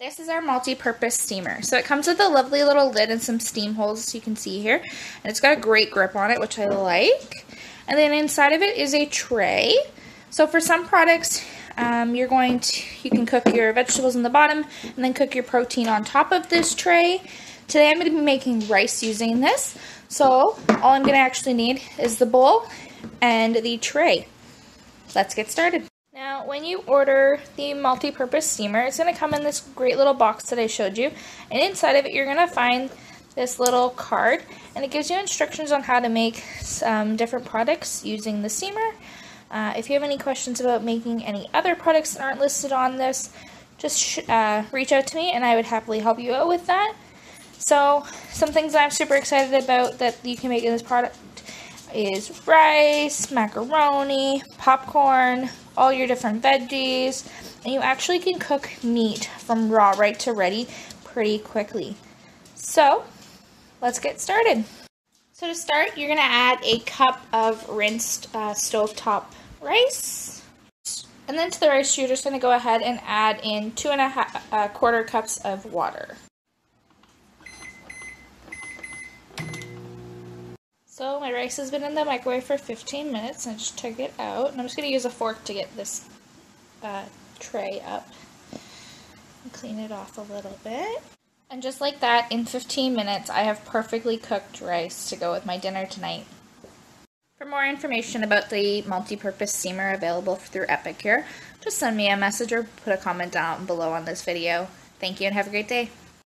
This is our multi-purpose steamer. So it comes with a lovely little lid and some steam holes as you can see here. And it's got a great grip on it, which I like. And then inside of it is a tray. So for some products, um, you're going to, you can cook your vegetables in the bottom and then cook your protein on top of this tray. Today I'm going to be making rice using this. So all I'm going to actually need is the bowl and the tray. Let's get started. Now, when you order the multi-purpose steamer, it's going to come in this great little box that I showed you. And inside of it, you're going to find this little card. And it gives you instructions on how to make some different products using the steamer. Uh, if you have any questions about making any other products that aren't listed on this, just uh, reach out to me and I would happily help you out with that. So, some things I'm super excited about that you can make in this product is rice, macaroni, popcorn, all your different veggies, and you actually can cook meat from raw right to ready pretty quickly. So, let's get started. So to start, you're going to add a cup of rinsed uh, stovetop rice. And then to the rice, you're just going to go ahead and add in two and a half, uh, quarter cups of water. So my rice has been in the microwave for 15 minutes. I just took it out. And I'm just going to use a fork to get this uh, tray up. And clean it off a little bit. And just like that, in 15 minutes, I have perfectly cooked rice to go with my dinner tonight. For more information about the multi-purpose steamer available through Epicure, just send me a message or put a comment down below on this video. Thank you and have a great day.